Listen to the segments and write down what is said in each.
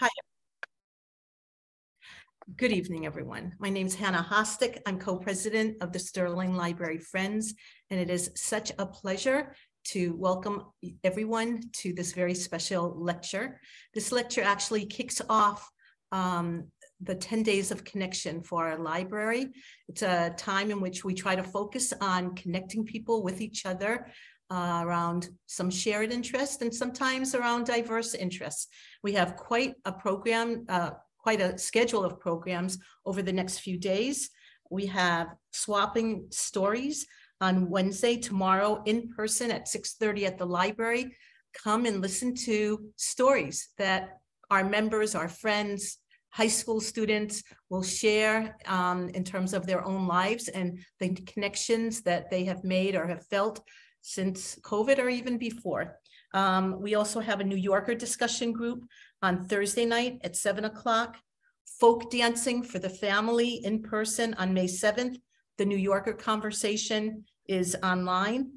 Hi. Good evening, everyone. My name is Hannah Hostick. I'm co-president of the Stirling Library Friends, and it is such a pleasure to welcome everyone to this very special lecture. This lecture actually kicks off um, the 10 days of connection for our library. It's a time in which we try to focus on connecting people with each other uh, around some shared interest and sometimes around diverse interests. We have quite a program, uh, quite a schedule of programs over the next few days. We have swapping stories on Wednesday, tomorrow, in person at 6.30 at the library. Come and listen to stories that our members, our friends, high school students will share um, in terms of their own lives and the connections that they have made or have felt since COVID or even before. Um, we also have a New Yorker discussion group on Thursday night at seven o'clock. Folk dancing for the family in person on May 7th. The New Yorker conversation is online.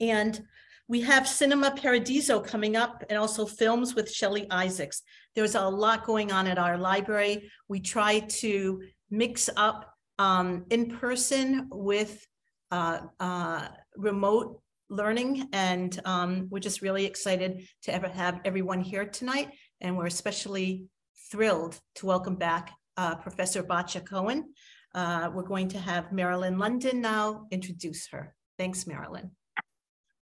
And we have Cinema Paradiso coming up and also films with Shelley Isaacs. There's a lot going on at our library. We try to mix up um, in person with uh, uh, remote learning. And um, we're just really excited to ever have everyone here tonight. And we're especially thrilled to welcome back uh, Professor Batia Cohen. Uh, we're going to have Marilyn London now introduce her. Thanks, Marilyn.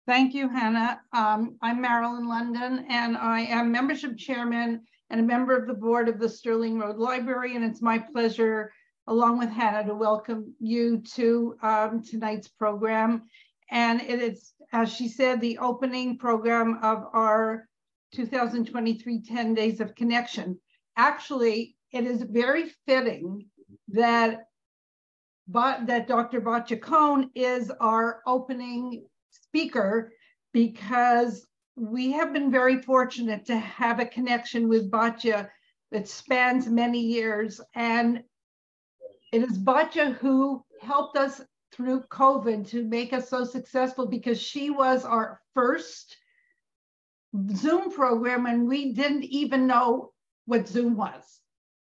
Thank you, Hannah. Um, I'm Marilyn London, and I am membership chairman and a member of the board of the Stirling Road Library. And it's my pleasure, along with Hannah, to welcome you to um, tonight's program. And it is, as she said, the opening program of our 2023 10 Days of Connection. Actually, it is very fitting that, but, that Dr. Batia Cohen is our opening speaker because we have been very fortunate to have a connection with Batia that spans many years. And it is Batia who helped us through COVID to make us so successful because she was our first Zoom program and we didn't even know what Zoom was.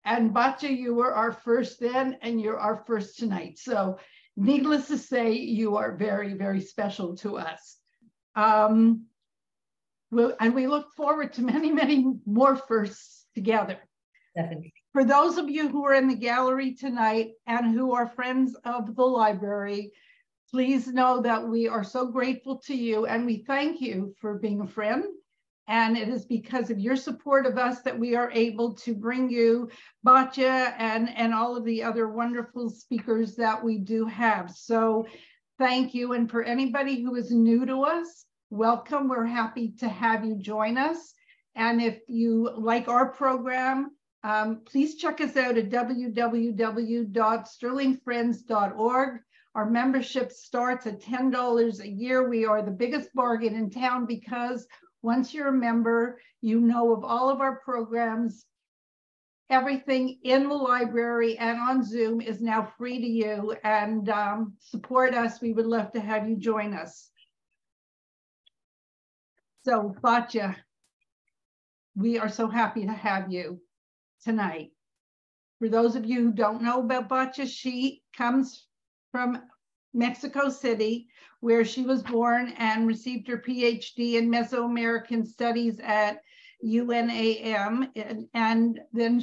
And Batia, you were our first then and you're our first tonight. So needless to say, you are very, very special to us. Um, we'll, and we look forward to many, many more firsts together. Definitely. For those of you who are in the gallery tonight and who are friends of the library, please know that we are so grateful to you and we thank you for being a friend. And it is because of your support of us that we are able to bring you Batia and, and all of the other wonderful speakers that we do have. So thank you. And for anybody who is new to us, welcome. We're happy to have you join us. And if you like our program, um, please check us out at www.stirlingfriends.org. Our membership starts at $10 a year. We are the biggest bargain in town because once you're a member, you know of all of our programs. Everything in the library and on Zoom is now free to you and um, support us. We would love to have you join us. So, Batia, we are so happy to have you tonight. For those of you who don't know about Batia, she comes from Mexico City, where she was born and received her PhD in Mesoamerican Studies at UNAM. And, and then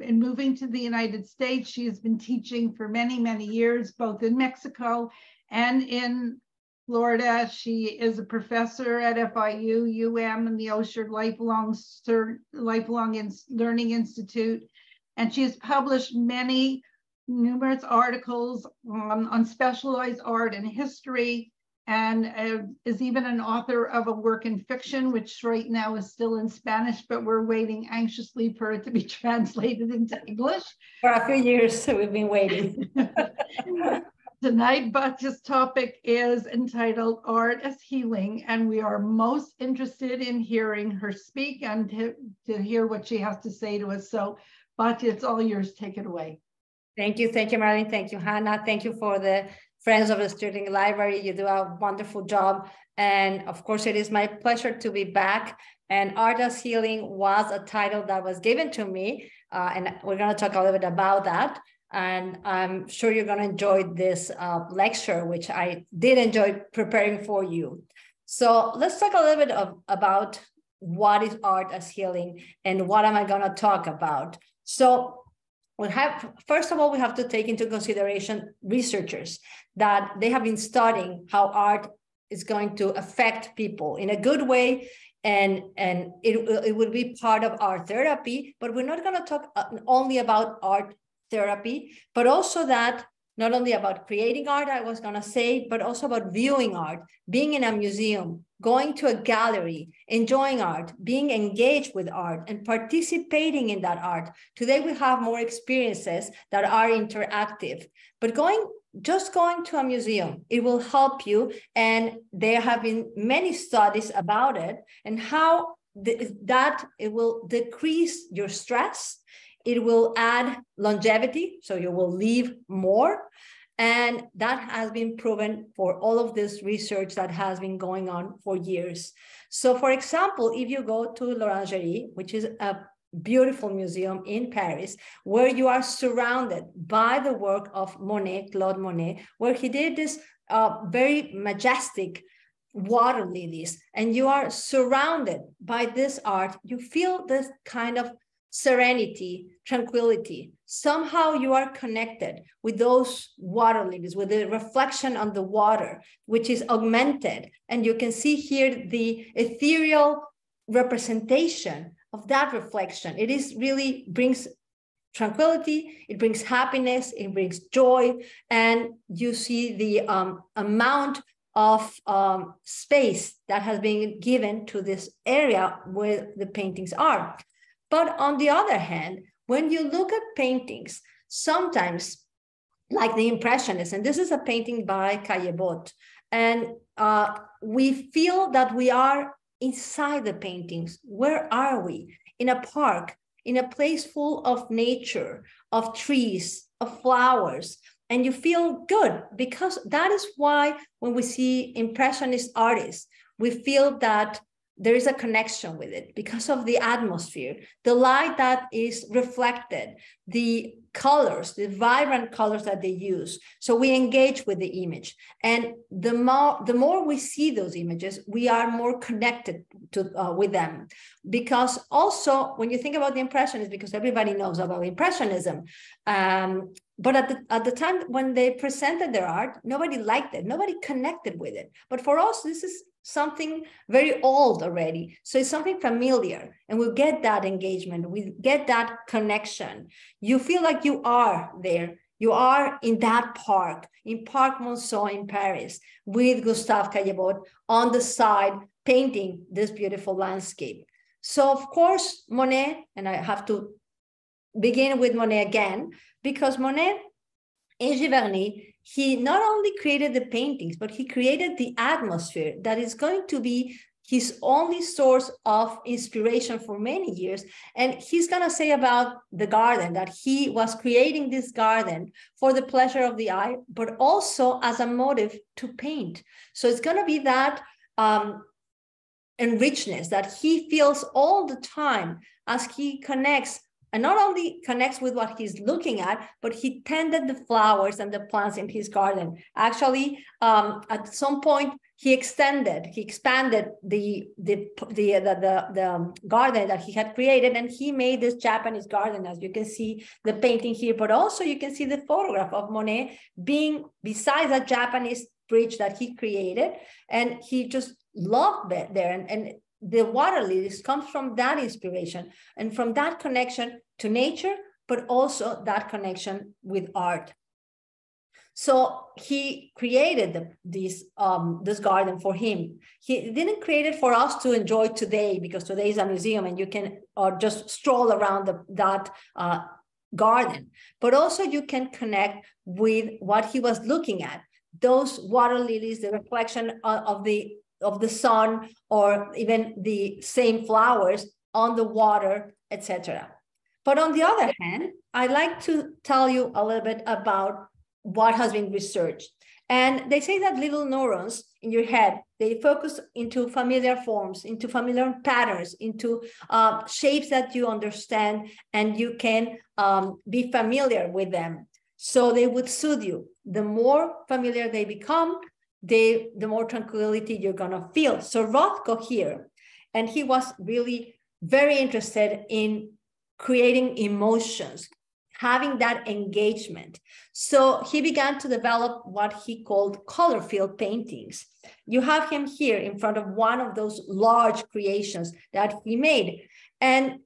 in moving to the United States, she has been teaching for many, many years, both in Mexico and in Florida. She is a professor at FIU, UM, and the Osher Lifelong, Lifelong Learning Institute. And she has published many, numerous articles on, on specialized art and history, and uh, is even an author of a work in fiction, which right now is still in Spanish, but we're waiting anxiously for it to be translated into English. For a few years, we've been waiting. Tonight, Batia's topic is entitled Art as Healing, and we are most interested in hearing her speak and to, to hear what she has to say to us. So, Batia, it's all yours. Take it away. Thank you. Thank you, Marilyn. Thank you, Hannah. Thank you for the friends of the Stirling Library. You do a wonderful job. And of course, it is my pleasure to be back. And Art as Healing was a title that was given to me. Uh, and we're going to talk a little bit about that. And I'm sure you're going to enjoy this uh, lecture, which I did enjoy preparing for you. So let's talk a little bit of, about what is art as healing and what am I going to talk about. So we have, first of all, we have to take into consideration researchers that they have been studying how art is going to affect people in a good way and and it, it would be part of our therapy but we're not going to talk uh, only about art therapy but also that not only about creating art i was going to say but also about viewing art being in a museum going to a gallery enjoying art being engaged with art and participating in that art today we have more experiences that are interactive but going just going to a museum, it will help you. And there have been many studies about it and how th- that it will decrease your stress. It will add longevity, so you will live more. And that has been proven for all of this research that has been going on for years. So, for example, if you go to l'Orangerie, which is a beautiful museum in Paris, where you are surrounded by the work of Monet, Claude Monet, where he did this uh, very majestic water lilies, and you are surrounded by this art. You feel this kind of serenity, tranquility. Somehow you are connected with those water lilies, with the reflection on the water, which is augmented. And you can see here the ethereal representation of that reflection. It is really brings tranquility, it brings happiness, it brings joy, and you see the um, amount of um, space that has been given to this area where the paintings are. But on the other hand, when you look at paintings, sometimes like the Impressionists, and this is a painting by Caillebotte, and uh, we feel that we are inside the paintings. Where are we? In a park, in a place full of nature, of trees, of flowers, and you feel good because that is why when we see impressionist artists, we feel that there is a connection with it because of the atmosphere, the light that is reflected, the colors, the vibrant colors that they use. So we engage with the image. And the more, the more we see those images, we are more connected to, uh, with them. Because also, when you think about the Impressionists, because everybody knows about Impressionism, um, but at the, at the time when they presented their art, nobody liked it, nobody connected with it. But for us, this is something very old already. So it's something familiar, and we get that engagement, we get that connection. You feel like you are there. You are in that park, in Parc Monceau in Paris, with Gustave Caillebotte on the side, painting this beautiful landscape. So, of course, Monet, and I have to begin with Monet again, because Monet in Giverny he not only created the paintings, but he created the atmosphere that is going to be his only source of inspiration for many years. And he's going to say about the garden that he was creating this garden for the pleasure of the eye, but also as a motive to paint. So it's going to be that um, enrichness that he feels all the time as he connects and not only connects with what he's looking at, but he tended the flowers and the plants in his garden. Actually, um, at some point, he extended, he expanded the the the the, the, the garden that he had created, and he made this Japanese garden, as you can see the painting here. But also, you can see the photograph of Monet being beside a Japanese bridge that he created, and he just loved it there. And, and the water lilies comes from that inspiration and from that connection to nature, but also that connection with art. So he created the, this, um, this garden for him. He didn't create it for us to enjoy today because today is a museum and you can or just stroll around the, that uh, garden. But also you can connect with what he was looking at. Those water lilies, the reflection of, of the of the sun or even the same flowers on the water, etc. But on the other hand, I'd like to tell you a little bit about what has been researched. And they say that little neurons in your head, they focus into familiar forms, into familiar patterns, into uh, shapes that you understand and you can um, be familiar with them. So they would soothe you. The more familiar they become, they, the more tranquility you're gonna feel. So Rothko here, and he was really very interested in creating emotions, having that engagement. So he began to develop what he called color field paintings. You have him here in front of one of those large creations that he made. And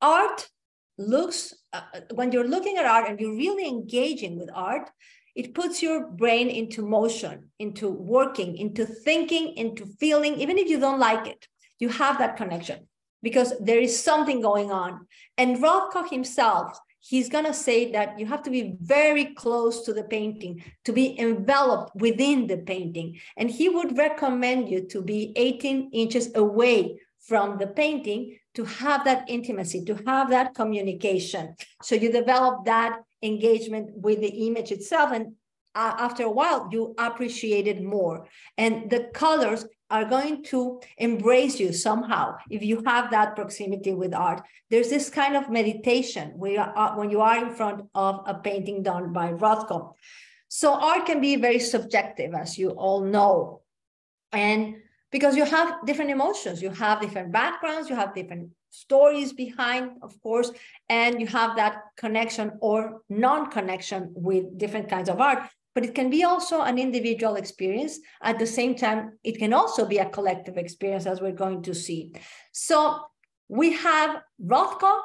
art looks, uh, when you're looking at art and you're really engaging with art, it puts your brain into motion, into working, into thinking, into feeling, even if you don't like it, you have that connection because there is something going on. And Rothko himself he's going to say that you have to be very close to the painting to be enveloped within the painting. And he would recommend you to be 18 inches away from the painting to have that intimacy, to have that communication. So you develop that engagement with the image itself. And uh, after a while, you appreciate it more. And the colors are going to embrace you somehow if you have that proximity with art. There's this kind of meditation when you are in front of a painting done by Rothko. So art can be very subjective, as you all know. And because you have different emotions, you have different backgrounds, you have different stories behind, of course, and you have that connection or non-connection with different kinds of art but it can be also an individual experience. At the same time, it can also be a collective experience, as we're going to see. So we have Rothko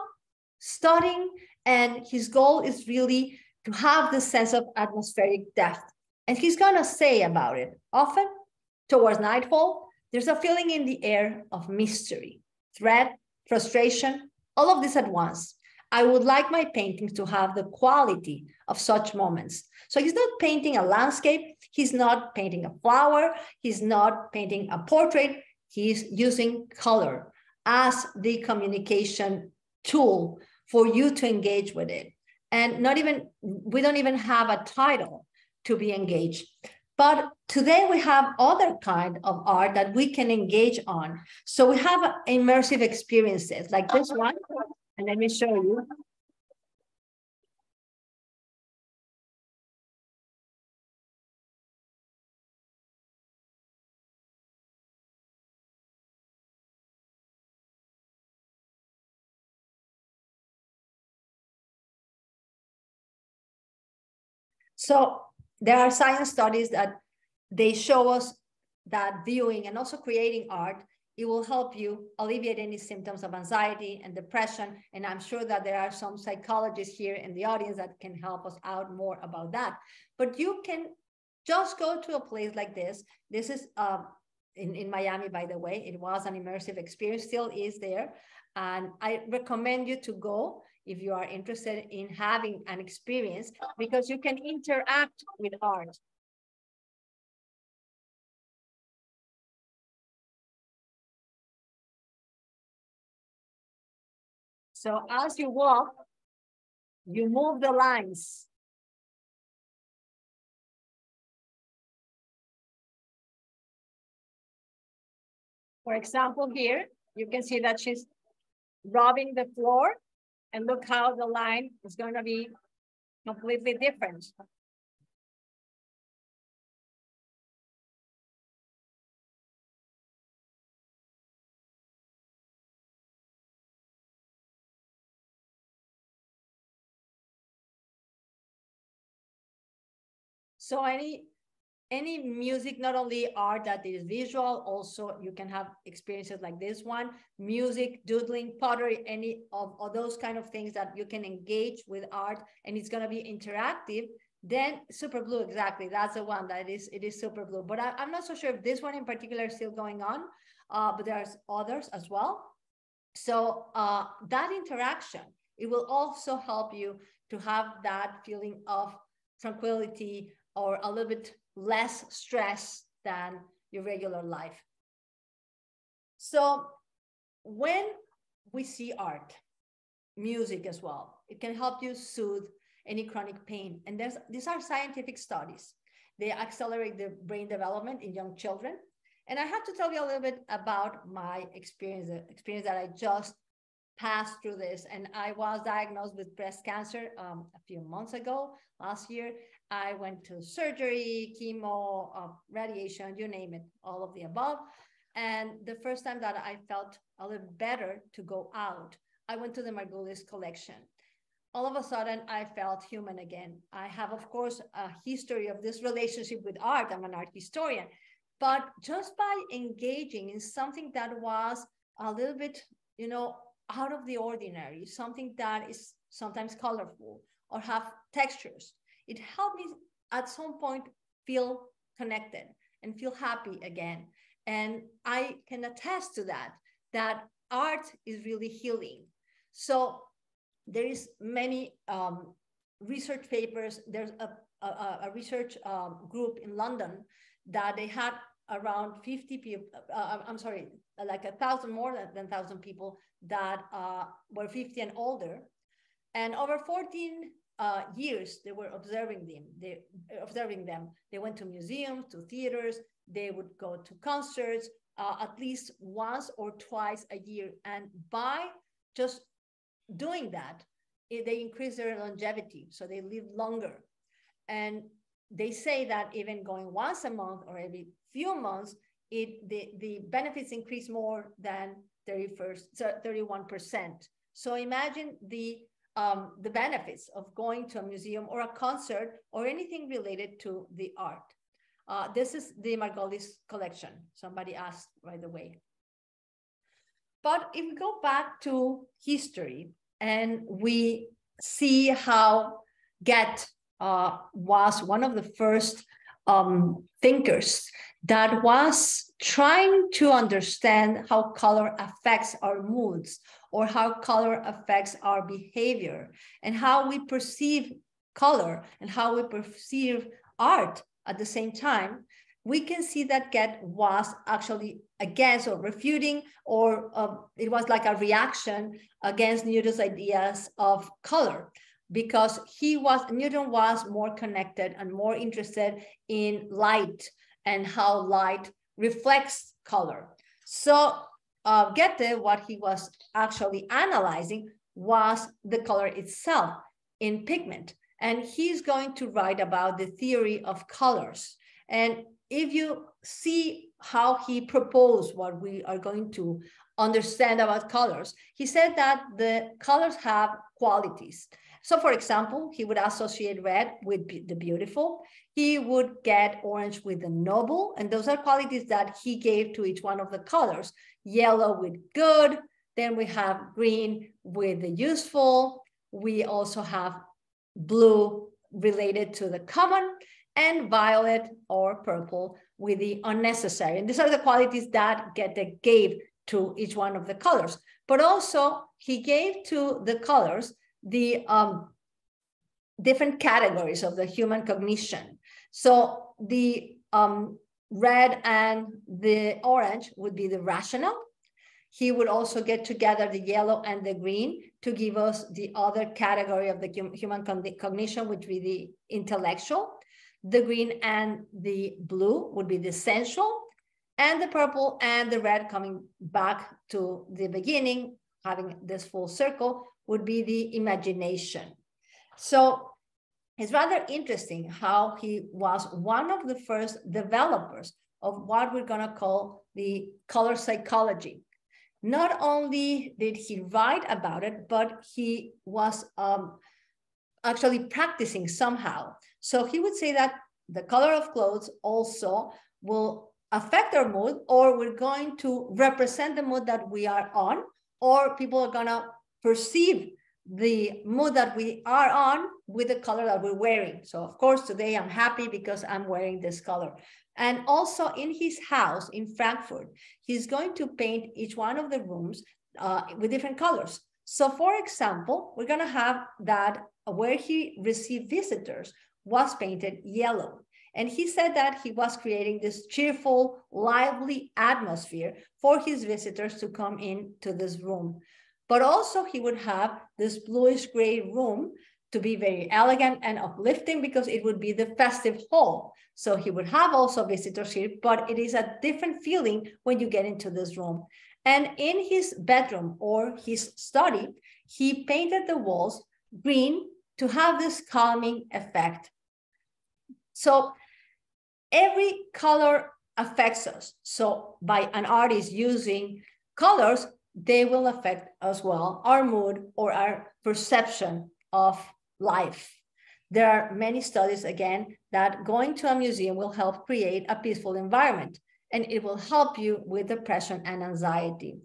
studying, and his goal is really to have this sense of atmospheric depth. And he's going to say about it often towards nightfall, there's a feeling in the air of mystery, threat, frustration, all of this at once. I would like my painting to have the quality of such moments so he's not painting a landscape, he's not painting a flower, he's not painting a portrait, he's using color as the communication tool for you to engage with it. And not even, we don't even have a title to be engaged. But today we have other kind of art that we can engage on. So we have immersive experiences like this one. And let me show you. So there are science studies that they show us that viewing and also creating art, it will help you alleviate any symptoms of anxiety and depression. And I'm sure that there are some psychologists here in the audience that can help us out more about that. But you can just go to a place like this. This is uh, in, in Miami, by the way. It was an immersive experience, still is there. And I recommend you to go if you are interested in having an experience because you can interact with art. So as you walk, you move the lines. For example, here, you can see that she's rubbing the floor and look how the line is going to be completely different. So any any music, not only art that is visual, also you can have experiences like this one, music, doodling, pottery, any of, of those kind of things that you can engage with art and it's gonna be interactive. Then Superblue, exactly. That's the one that is, it is Superblue. But I, am not so sure if this one in particular is still going on, uh, but there's others as well. So uh, that interaction, it will also help you to have that feeling of tranquility or a little bit less stress than your regular life. So when we see art, music as well, it can help you soothe any chronic pain. And there's, these are scientific studies. They accelerate the brain development in young children. And I have to tell you a little bit about my experience, the experience that I just passed through this. And I was diagnosed with breast cancer um, a few months ago, last year. I went to surgery, chemo, uh, radiation, you name it, all of the above. And the first time that I felt a little better to go out, I went to the Margulies collection. All of a sudden, I felt human again. I have, of course, a history of this relationship with art. I'm an art historian. But just by engaging in something that was a little bit, you know, out of the ordinary, something that is sometimes colorful or have textures, it helped me at some point feel connected and feel happy again. And I can attest to that, that art is really healing. So there is many um, research papers. There's a, a, a research um, group in London that they had around 50 people, uh, uh, I'm sorry, like a thousand more than, thousand people that uh, were 50 and older. And over 14 uh, years, they were observing them. They observing them. They went to museums, to theaters. They would go to concerts uh, at least once or twice a year. And by just doing that, it, they increase their longevity, so they live longer. And they say that even going once a month or every few months, it the, the benefits increase more than 31st, 31%. So imagine the um, the benefits of going to a museum or a concert or anything related to the art. Uh, this is the Margulies collection. Somebody asked right away. But if we go back to history and we see how Goethe uh, was one of the first um, thinkers that was trying to understand how color affects our moods or how color affects our behavior and how we perceive color and how we perceive art at the same time, we can see that Goethe was actually against or refuting, or uh, it was like a reaction against Newton's ideas of color because he was Newton was more connected and more interested in light and how light reflects color. So uh, Goethe, what he was actually analyzing was the color itself in pigment. And he's going to write about the theory of colors. And if you see how he proposed what we are going to understand about colors, he said that the colors have qualities. So for example, he would associate red with the beautiful. He would get orange with the noble. And those are qualities that he gave to each one of the colors. Yellow with good. Then we have green with the useful. We also have blue related to the common and violet or purple with the unnecessary. And these are the qualities that Goethe gave to each one of the colors. But also he gave to the colors the um, different categories of the human cognition. So the um, red and the orange would be the rational. He would also get together the yellow and the green to give us the other category of the human cognition, which would be the intellectual. The green and the blue would be the sensual, and the purple and the red coming back to the beginning, having this full circle, would be the imagination. So it's rather interesting how he was one of the first developers of what we're going to call the color psychology. Not only did he write about it, but he was um, actually practicing somehow. So he would say that the color of clothes also will affect our mood, or we're going to represent the mood that we are on, or people are going to perceive the mood that we are on with the color that we're wearing. So of course, today I'm happy because I'm wearing this color. And also in his house in Frankfurt, he's going to paint each one of the rooms uh, with different colors. So for example, we're gonna have that where he received visitors was painted yellow. And he said that he was creating this cheerful, lively atmosphere for his visitors to come into this room. But also he would have this bluish gray room to be very elegant and uplifting because it would be the festive hall. So he would have also visitors here, but it is a different feeling when you get into this room. And in his bedroom or his study, he painted the walls green to have this calming effect. So every color affects us. So by an artist using colors, they will affect as well our mood or our perception of life. There are many studies, again, that going to a museum will help create a peaceful environment and it will help you with depression and anxiety.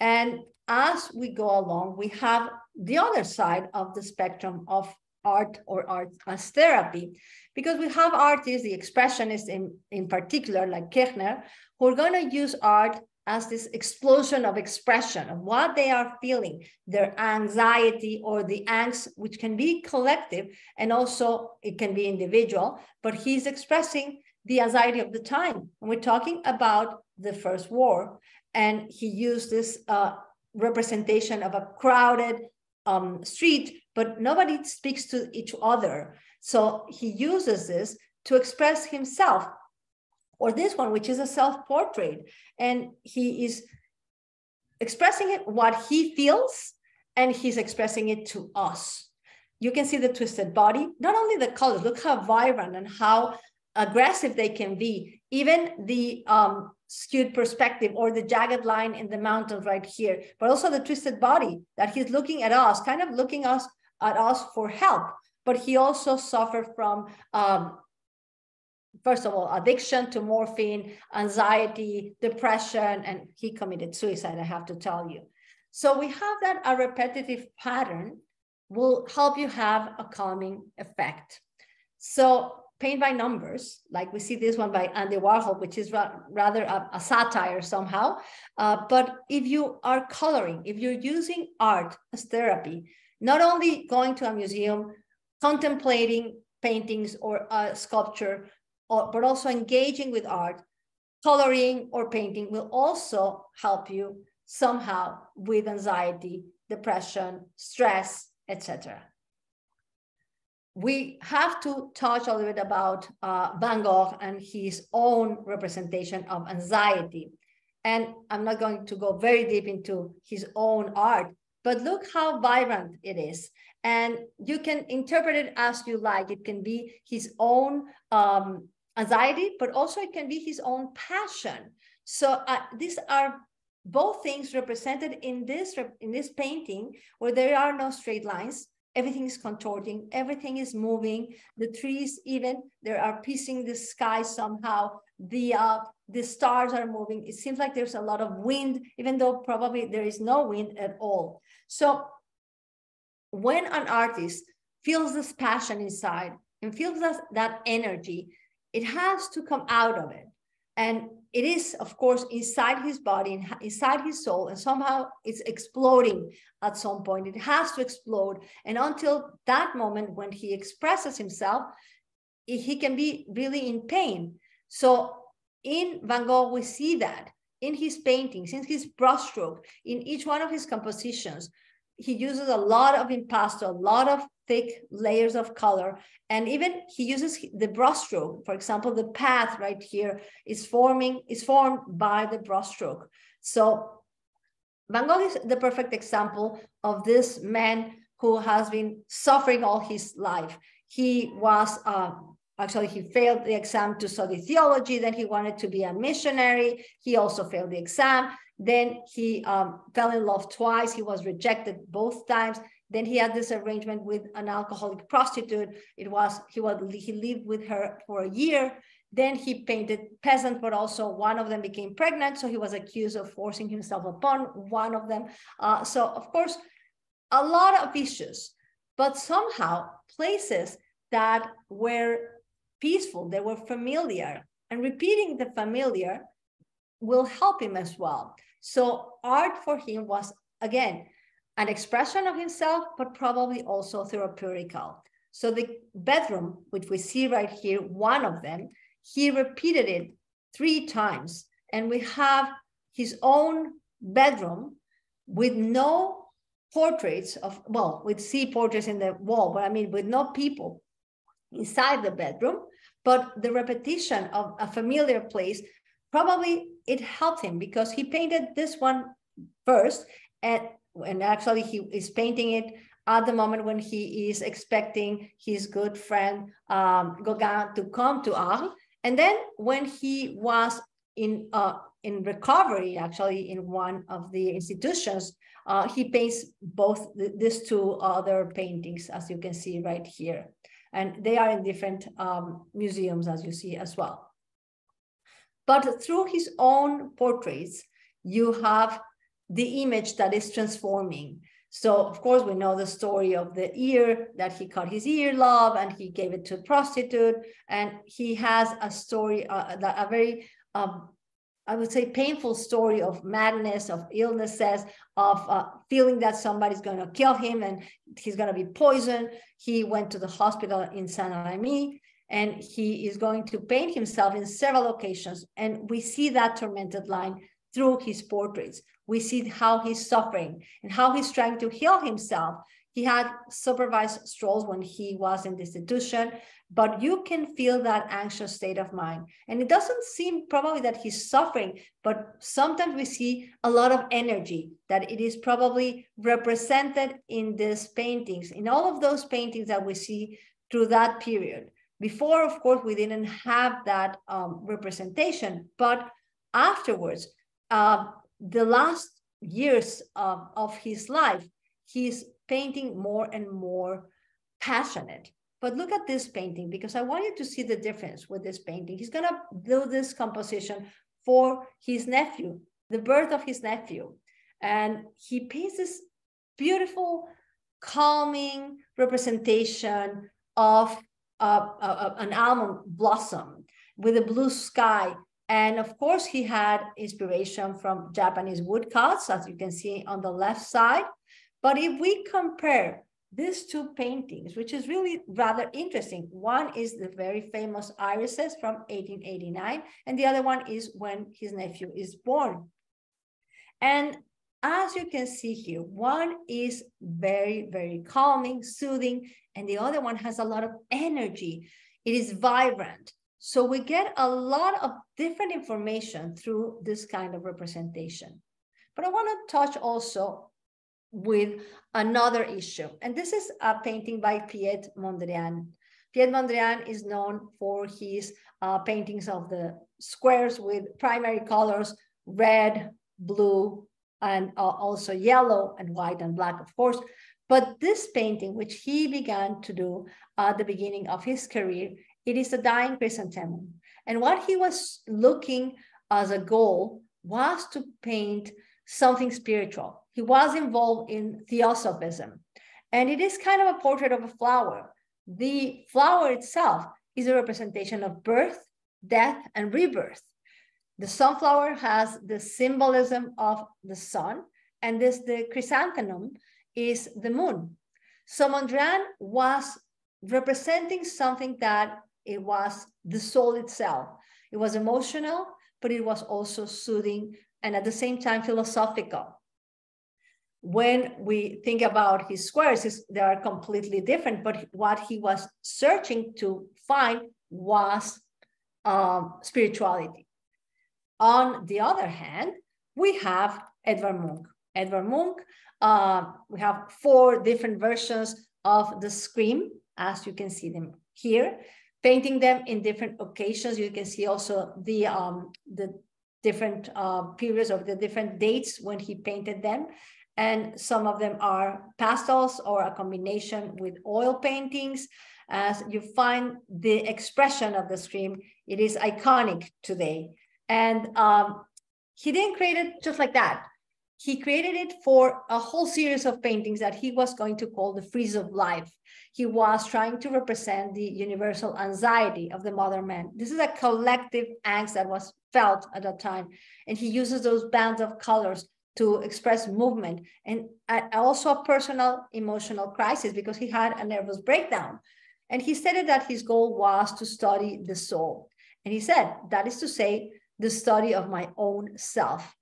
And as we go along, we have the other side of the spectrum of art or art as therapy, because we have artists, the expressionists in, in particular, like Kirchner, who are going to use art as this explosion of expression of what they are feeling, their anxiety or the angst, which can be collective and also it can be individual, but he's expressing the anxiety of the time. And we're talking about the First War, and he used this uh, representation of a crowded um, street, but nobody speaks to each other. So he uses this to express himself or this one, which is a self-portrait. And he is expressing it what he feels, and he's expressing it to us. You can see the twisted body, not only the colors, look how vibrant and how aggressive they can be. Even the um, skewed perspective or the jagged line in the mountains right here, but also the twisted body that he's looking at us, kind of looking us at us for help. But he also suffered from um, first of all, addiction to morphine, anxiety, depression, and he committed suicide, I have to tell you. So we have that a repetitive pattern will help you have a calming effect. So paint by numbers, like we see this one by Andy Warhol, which is ra rather a, a, satire somehow. Uh, but if you are coloring, if you're using art as therapy, not only going to a museum, contemplating paintings or a sculpture, or, but also engaging with art, coloring or painting will also help you somehow with anxiety, depression, stress, etc. We have to touch a little bit about uh, Van Gogh and his own representation of anxiety. And I'm not going to go very deep into his own art, but look how vibrant it is. And you can interpret it as you like. It can be his own um, anxiety, but also it can be his own passion. So uh, these are both things represented in this in this painting where there are no straight lines. Everything is contorting. Everything is moving. The trees even they are piecing the sky somehow. The uh, the stars are moving. It seems like there's a lot of wind even though probably there is no wind at all. So when an artist feels this passion inside and feels that, that energy it has to come out of it. And it is, of course, inside his body, inside his soul, and somehow it's exploding at some point. It has to explode. And until that moment when he expresses himself, he can be really in pain. So in Van Gogh, we see that in his paintings, in his brushstroke, in each one of his compositions, he uses a lot of impasto, a lot of thick layers of color. And even he uses the brushstroke. For example, the path right here is forming, is formed by the brushstroke. So Van Gogh is the perfect example of this man who has been suffering all his life. He was, uh, actually, he failed the exam to study theology. Then he wanted to be a missionary. He also failed the exam. Then he um, fell in love twice. He was rejected both times. Then he had this arrangement with an alcoholic prostitute. It was he was he lived with her for a year. Then he painted peasants, but also one of them became pregnant, so he was accused of forcing himself upon one of them. Uh, so of course, a lot of issues, but somehow places that were peaceful, they were familiar, and repeating the familiar will help him as well. So art for him was again an expression of himself, but probably also therapeutical. So the bedroom, which we see right here, one of them, he repeated it three times. And we have his own bedroom with no portraits of, well, we'd see portraits in the wall, but I mean, with no people inside the bedroom, but the repetition of a familiar place, probably it helped him because he painted this one first and, and actually he is painting it at the moment when he is expecting his good friend um, Gauguin to come to Arles. And then when he was in uh, in recovery, actually in one of the institutions, uh, he paints both th these two other paintings, as you can see right here. And they are in different um, museums, as you see as well. But through his own portraits, you have the image that is transforming. So of course we know the story of the ear that he cut his ear love and he gave it to a prostitute and he has a story, uh, a very um, I would say, painful story of madness, of illnesses, of uh, feeling that somebody's going to kill him and he's going to be poisoned. He went to the hospital in Saint Remy and he is going to paint himself in several occasions. And we see that tormented line through his portraits. We see how he's suffering and how he's trying to heal himself. He had supervised strolls when he was in the institution but you can feel that anxious state of mind. And it doesn't seem probably that he's suffering, but sometimes we see a lot of energy that it is probably represented in these paintings, in all of those paintings that we see through that period. Before, of course, we didn't have that um, representation, but afterwards, uh, the last years of, of his life, he's painting more and more passionate but look at this painting because I want you to see the difference with this painting. He's going to do this composition for his nephew, the birth of his nephew. And he paints this beautiful, calming representation of an almond blossom with a blue sky. And of course, he had inspiration from Japanese woodcuts, as you can see on the left side. But if we compare these two paintings, which is really rather interesting. One is the very famous irises from 1889, and the other one is when his nephew is born. And as you can see here, one is very, very calming, soothing, and the other one has a lot of energy. It is vibrant. So we get a lot of different information through this kind of representation. But I want to touch also with another issue. And this is a painting by Piet Mondrian. Piet Mondrian is known for his uh, paintings of the squares with primary colors, red, blue, and uh, also yellow and white and black, of course. But this painting, which he began to do at the beginning of his career, it is a dying chrysanthemum. And what he was looking as a goal was to paint something spiritual, he was involved in theosophism. And it is kind of a portrait of a flower. The flower itself is a representation of birth, death, and rebirth. The sunflower has the symbolism of the sun, and this the chrysanthemum is the moon. So Mondrian was representing something that it was the soul itself. It was emotional, but it was also soothing and at the same time philosophical when we think about his squares, they are completely different. But what he was searching to find was um, spirituality. On the other hand, we have Edvard Munch. Edvard Munch, uh, we have four different versions of the Scream, as you can see them here, painting them in different occasions. You can see also the, um, the different uh, periods of the different dates when he painted them and some of them are pastels or a combination with oil paintings. As you find the expression of the scream, it is iconic today. And um, he didn't create it just like that. He created it for a whole series of paintings that he was going to call the frieze of life. He was trying to represent the universal anxiety of the modern man. This is a collective angst that was felt at that time. And he uses those bands of colors to express movement and also a personal emotional crisis because he had a nervous breakdown. And he stated that his goal was to study the soul. And he said, that is to say, the study of my own self.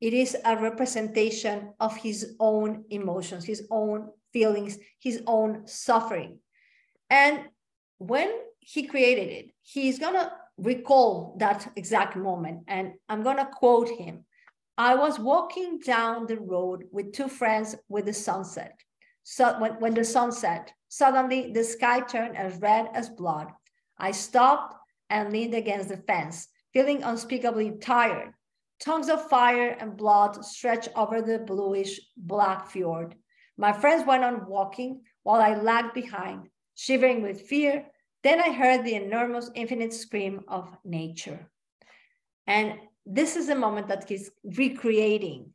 It is a representation of his own emotions, his own feelings, his own suffering. And when he created it, he's going to recall that exact moment. And I'm going to quote him I was walking down the road with two friends with the sunset. So when, when the sun set, suddenly the sky turned as red as blood. I stopped and leaned against the fence, feeling unspeakably tired. Tongues of fire and blood stretched over the bluish black fjord. My friends went on walking while I lagged behind, shivering with fear. Then I heard the enormous, infinite scream of nature. And this is a moment that he's recreating.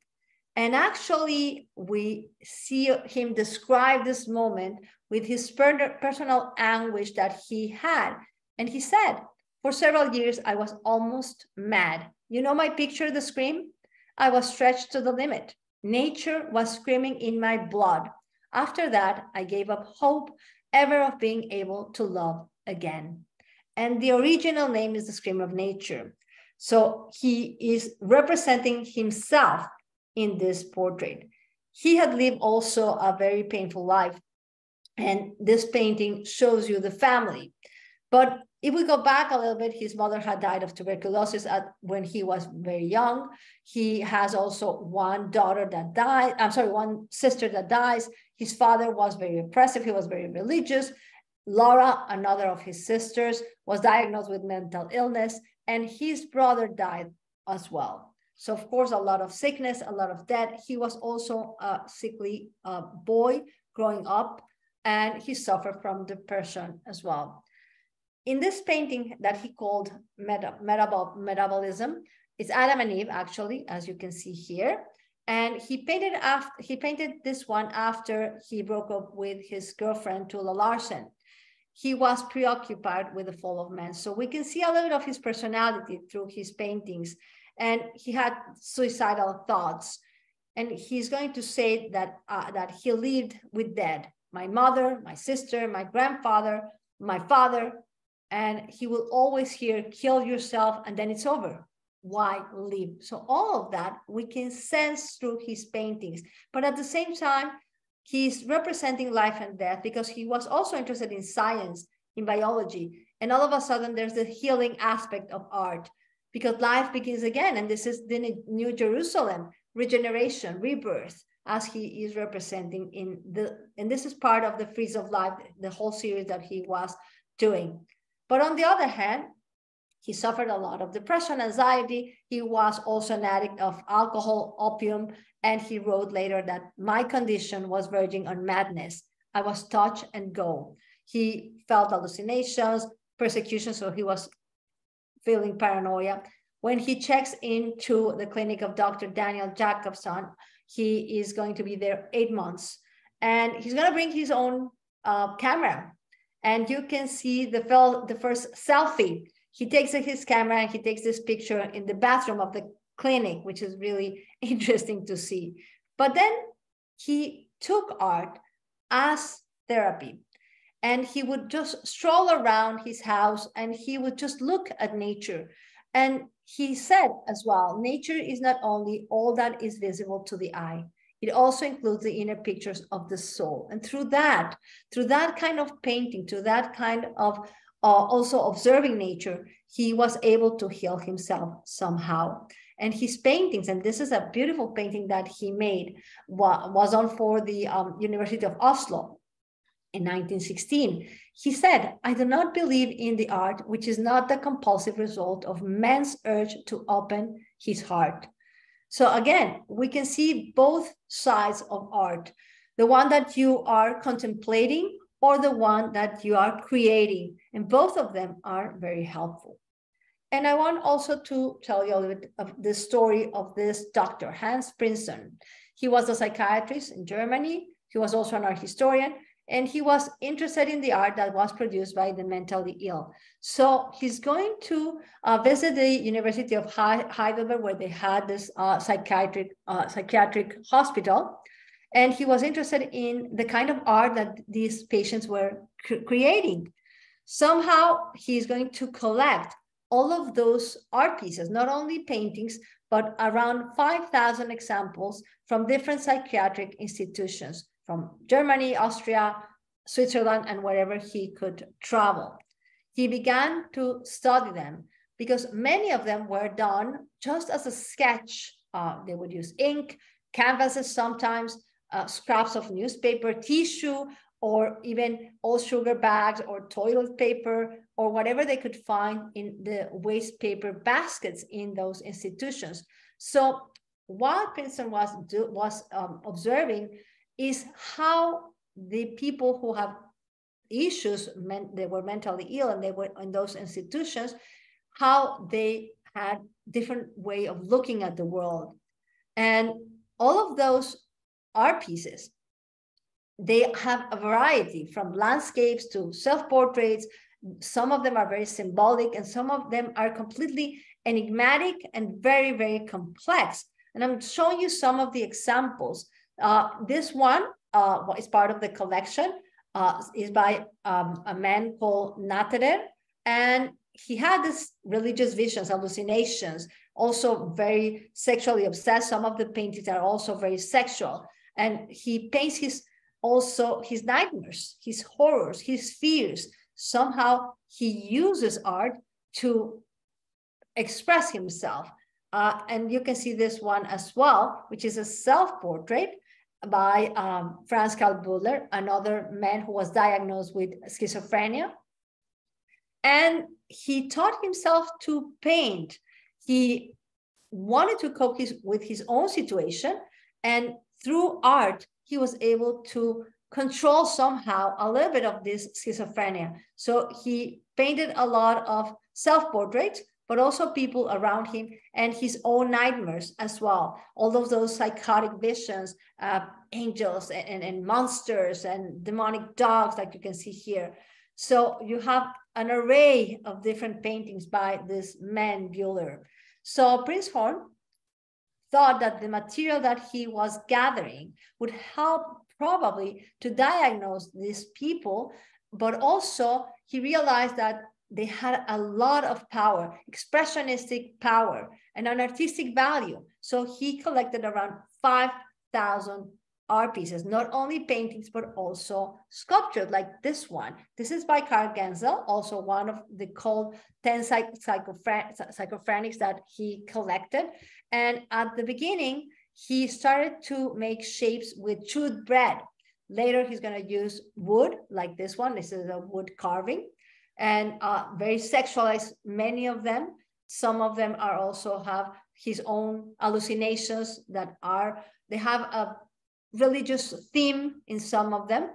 And actually, we see him describe this moment with his personal anguish that he had. And he said, For several years, I was almost mad. You know my picture, the scream? I was stretched to the limit. Nature was screaming in my blood. After that, I gave up hope ever of being able to love again. And the original name is the scream of nature. So he is representing himself in this portrait. He had lived also a very painful life. And this painting shows you the family. But if we go back a little bit, his mother had died of tuberculosis at, when he was very young. He has also one daughter that died. I'm sorry, one sister that dies. His father was very oppressive. He was very religious. Laura, another of his sisters, was diagnosed with mental illness and his brother died as well. So of course, a lot of sickness, a lot of death. He was also a sickly uh, boy growing up, and he suffered from depression as well. In this painting that he called meta, metabol, metabolism, it's Adam and Eve actually, as you can see here. And he painted after he painted this one after he broke up with his girlfriend Tulla Larsen he was preoccupied with the fall of man. So we can see a little bit of his personality through his paintings. And he had suicidal thoughts. And he's going to say that, uh, that he lived with dead my mother, my sister, my grandfather, my father. And he will always hear, kill yourself, and then it's over. Why live? So, all of that we can sense through his paintings. But at the same time, he's representing life and death because he was also interested in science, in biology. And all of a sudden, there's the healing aspect of art because life begins again. And this is the New Jerusalem, regeneration, rebirth, as he is representing in the, and this is part of the Frieze of Life, the whole series that he was doing. But on the other hand, he suffered a lot of depression, anxiety. He was also an addict of alcohol, opium, and he wrote later that my condition was verging on madness. I was touch and go. He felt hallucinations, persecution, so he was feeling paranoia. When he checks into the clinic of Dr. Daniel Jacobson, he is going to be there eight months. And he's going to bring his own uh, camera. And you can see the, the first selfie. He takes his camera and he takes this picture in the bathroom of the clinic, which is really interesting to see. But then he took art as therapy and he would just stroll around his house and he would just look at nature. And he said as well, nature is not only all that is visible to the eye, it also includes the inner pictures of the soul. And through that, through that kind of painting, through that kind of uh, also observing nature, he was able to heal himself somehow. And his paintings and this is a beautiful painting that he made was on for the um, university of oslo in 1916 he said i do not believe in the art which is not the compulsive result of man's urge to open his heart so again we can see both sides of art the one that you are contemplating or the one that you are creating and both of them are very helpful and I want also to tell you a little bit of the story of this doctor, Hans Prinzhorn. He was a psychiatrist in Germany. He was also an art historian, and he was interested in the art that was produced by the mentally ill. So he's going to uh, visit the University of Heidelberg, where they had this uh, psychiatric uh, psychiatric hospital, and he was interested in the kind of art that these patients were cr creating. Somehow, he's going to collect all of those art pieces, not only paintings, but around 5,000 examples from different psychiatric institutions from Germany, Austria, Switzerland, and wherever he could travel. He began to study them because many of them were done just as a sketch. Uh, they would use ink, canvases sometimes, uh, scraps of newspaper, tissue, or even old sugar bags or toilet paper or whatever they could find in the waste paper baskets in those institutions. So while Prinzhorn was, do, was um, observing is how the people who have issues, meant they were mentally ill and they were in those institutions, how they had different way of looking at the world. And all of those art pieces, they have a variety from landscapes to self-portraits. Some of them are very symbolic and some of them are completely enigmatic and very, very complex. And I'm showing you some of the examples. Uh, this one uh, is part of the collection, uh, is by um, a man called Natterer. And he had this religious visions, hallucinations, also very sexually obsessed. Some of the paintings are also very sexual. And he paints his also his nightmares, his horrors, his fears. Somehow he uses art to express himself. Uh, and you can see this one as well, which is a self-portrait by um, Franz Kalkbrenner, another man who was diagnosed with schizophrenia. And he taught himself to paint. He wanted to cope his, with his own situation. And through art, he was able to control somehow a little bit of this schizophrenia. So he painted a lot of self-portraits but also people around him and his own nightmares as well. All of those psychotic visions, uh, angels and, and, and monsters and demonic dogs, like you can see here. So you have an array of different paintings by this man Bueller. So Prinzhorn thought that the material that he was gathering would help probably to diagnose these people, but also he realized that they had a lot of power, expressionistic power, and an artistic value. So he collected around 5,000 art pieces, not only paintings, but also sculptures like this one. This is by Karl Genzel, also one of the called 10 psych psychophrenics that he collected. And at the beginning, he started to make shapes with chewed bread. Later, he's going to use wood like this one. This is a wood carving and uh, very sexualized, many of them. Some of them are also have his own hallucinations that are, they have a religious theme in some of them.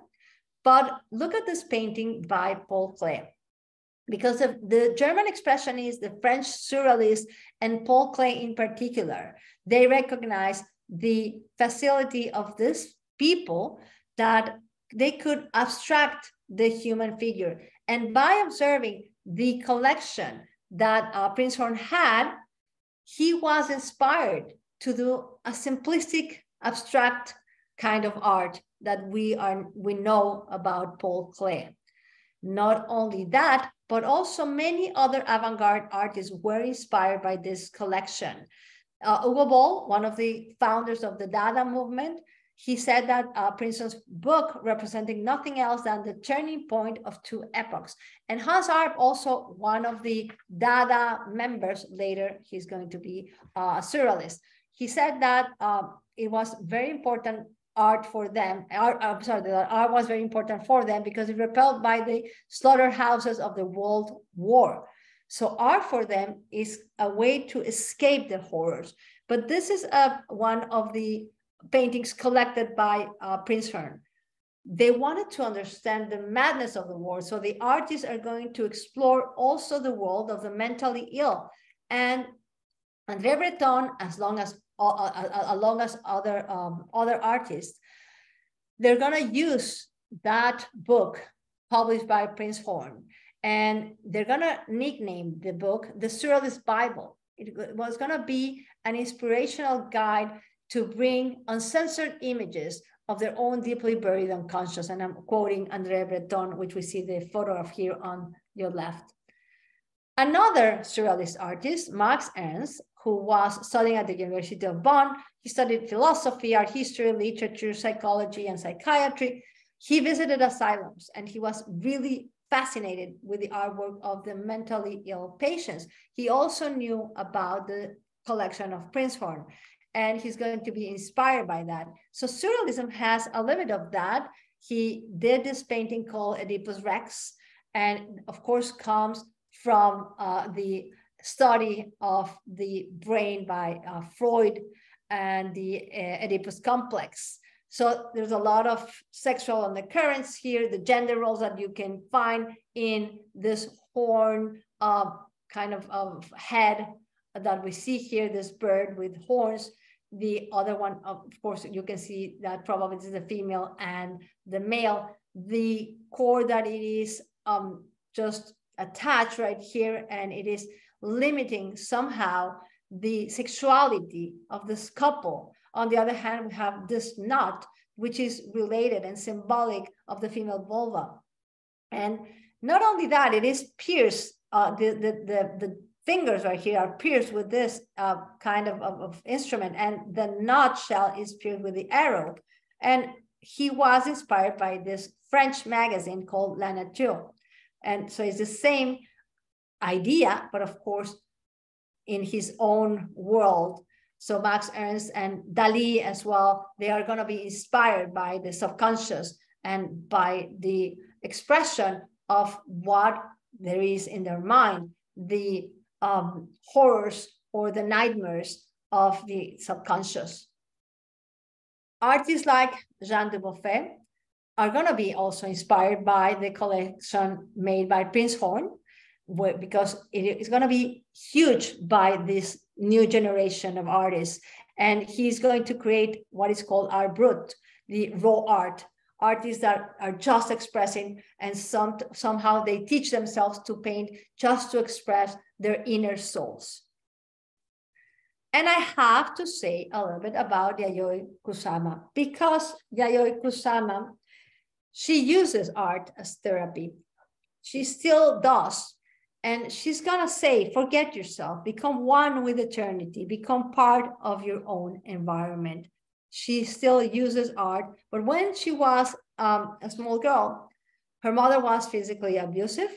But look at this painting by Paul Klee. Because of the German expressionists, the French surrealists, and Paul Klee in particular, they recognize the facility of these people that they could abstract the human figure and by observing the collection that uh, Prinzhorn had, he was inspired to do a simplistic, abstract kind of art that we are we know about Paul Klee. Not only that, but also many other avant-garde artists were inspired by this collection. Uh, Hugo Ball, one of the founders of the Dada movement, he said that uh, Prinzhorn's book representing nothing else than the turning point of two epochs. And Hans Arp, also one of the Dada members, later he's going to be uh, a surrealist. He said that uh, it was very important art for them. Art, I'm sorry, the art was very important for them because it repelled by the slaughterhouses of the World War. So art for them is a way to escape the horrors. But this is uh, one of the paintings collected by uh, Prinzhorn. They wanted to understand the madness of the world. So the artists are going to explore also the world of the mentally ill. And André Breton, as long as uh, uh, uh along as other um, other artists, they're going to use that book published by Prinzhorn, and they're going to nickname the book the Surrealist Bible. It was going to be an inspirational guide to bring uncensored images of their own deeply buried unconscious. And I'm quoting André Breton, which we see the photo of here on your left. Another surrealist artist, Max Ernst, who was studying at the University of Bonn. He studied philosophy, art history, literature, psychology, and psychiatry. He visited asylums and he was really fascinated with the artwork of the mentally ill patients. He also knew about the collection of Prinzhorn and he's going to be inspired by that. So surrealism has a bit of that. He did this painting called Oedipus Rex, and of course comes from uh, the study of the brain by uh, Freud and the uh, Oedipus complex. So there's a lot of sexual undercurrents here, the gender roles that you can find in this horn uh, kind of, of head that we see here, this bird with horns. The other one, of course, you can see that probably this is the female and the male. The core that it is um, just attached right here and it is limiting somehow the sexuality of this couple. On the other hand, we have this knot, which is related and symbolic of the female vulva. And not only that, it is pierced, uh, the, the, the, the fingers right here are pierced with this uh, kind of, of, of, instrument and the knot shell is pierced with the arrow. And he was inspired by this French magazine called La Nature. And so it's the same idea, but of course, in his own world. So Max Ernst and Dali as well, they are going to be inspired by the subconscious and by the expression of what there is in their mind, the um, horrors or the nightmares of the subconscious. Artists like Jean de Dubuffet are going to be also inspired by the collection made by Prinzhorn, because it is going to be huge by this new generation of artists. And he's going to create what is called art brut, the raw art, artists that are just expressing and some, somehow they teach themselves to paint just to express their inner souls. And I have to say a little bit about Yayoi Kusama because Yayoi Kusama, she uses art as therapy. She still does. And she's gonna say, forget yourself, become one with eternity, become part of your own environment she still uses art. But when she was um, a small girl, her mother was physically abusive.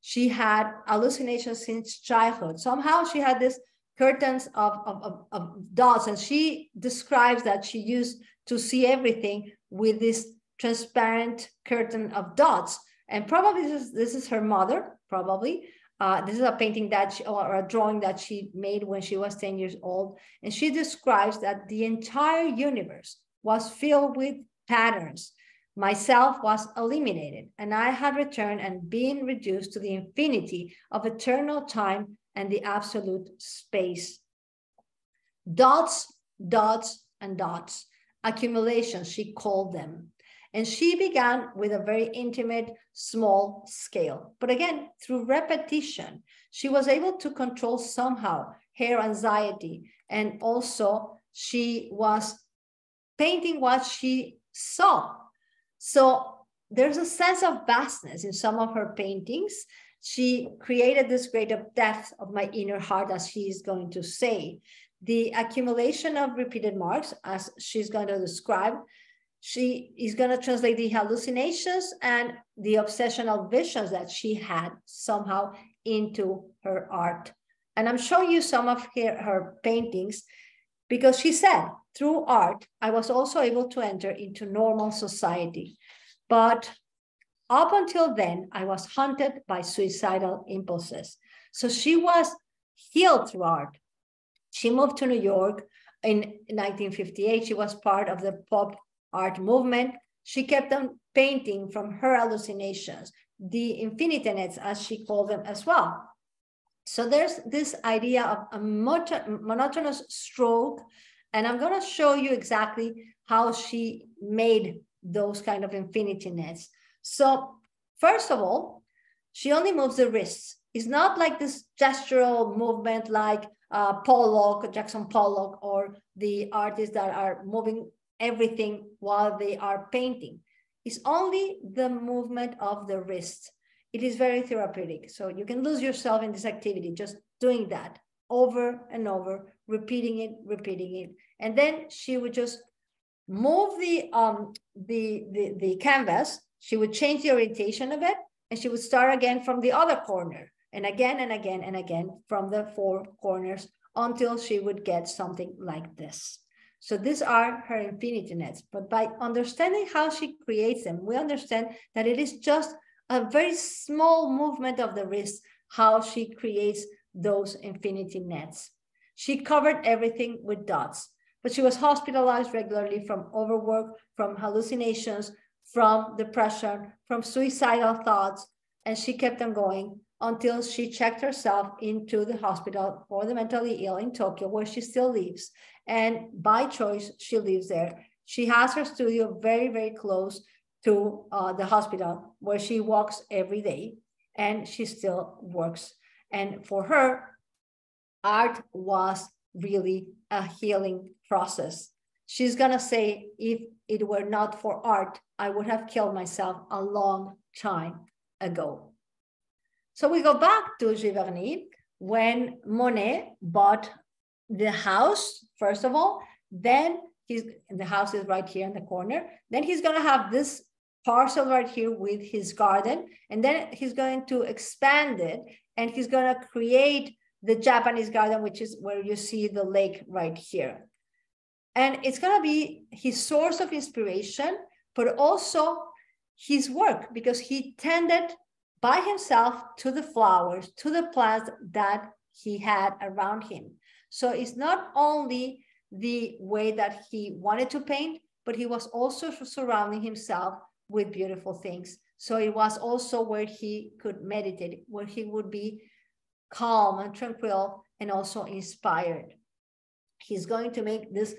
She had hallucinations since childhood. Somehow she had this curtains of, of, of, of dots, and she describes that she used to see everything with this transparent curtain of dots. And probably this is, this is her mother, probably. Uh, this is a painting that she, or a drawing that she made when she was 10 years old. And she describes that the entire universe was filled with patterns. Myself was eliminated, and I had returned and been reduced to the infinity of eternal time and the absolute space. Dots, dots, and dots. Accumulations, she called them. And she began with a very intimate, small scale. But again, through repetition, she was able to control somehow her anxiety. And also, she was painting what she saw. So there's a sense of vastness in some of her paintings. She created this greater depth of my inner heart, as she is going to say. The accumulation of repeated marks, as she's going to describe, she is going to translate the hallucinations and the obsessional visions that she had somehow into her art. And I'm showing you some of her, her paintings because she said, through art, I was also able to enter into normal society. But up until then, I was haunted by suicidal impulses. So she was healed through art. She moved to New York in 1958. She was part of the pop art movement. She kept on painting from her hallucinations, the infinity nets, as she called them as well. So there's this idea of a monotonous stroke, and I'm going to show you exactly how she made those kind of infinity nets. So first of all, she only moves the wrists. It's not like this gestural movement like uh, Pollock, Jackson Pollock, or the artists that are moving everything while they are painting. It's only the movement of the wrist. It is very therapeutic. So you can lose yourself in this activity just doing that. over and over, repeating it, repeating it. And then she would just move the um the, the the canvas. She would change the orientation of it, and she would start again from the other corner, and again and again and again from the four corners until she would get something like this. So these are her infinity nets. But by understanding how she creates them, we understand that it is just a very small movement of the wrist, how she creates those infinity nets. She covered everything with dots, but she was hospitalized regularly from overwork, from hallucinations, from depression, from suicidal thoughts, and she kept on going until she checked herself into the hospital for the mentally ill in Tokyo, where she still lives. And by choice, she lives there. She has her studio very, very close to uh, the hospital where she walks every day and she still works. And for her, art was really a healing process. She's gonna say, if it were not for art, I would have killed myself a long time ago. So we go back to Giverny when Monet bought the house, first of all, then he's the house is right here in the corner. Then he's gonna have this parcel right here with his garden, and then he's going to expand it and he's gonna create the Japanese garden, which is where you see the lake right here. And it's gonna be his source of inspiration, but also his work because he tended by himself to the flowers, to the plants that he had around him. So it's not only the way that he wanted to paint, but he was also surrounding himself with beautiful things. So it was also where he could meditate, where he would be calm and tranquil and also inspired. He's going to make this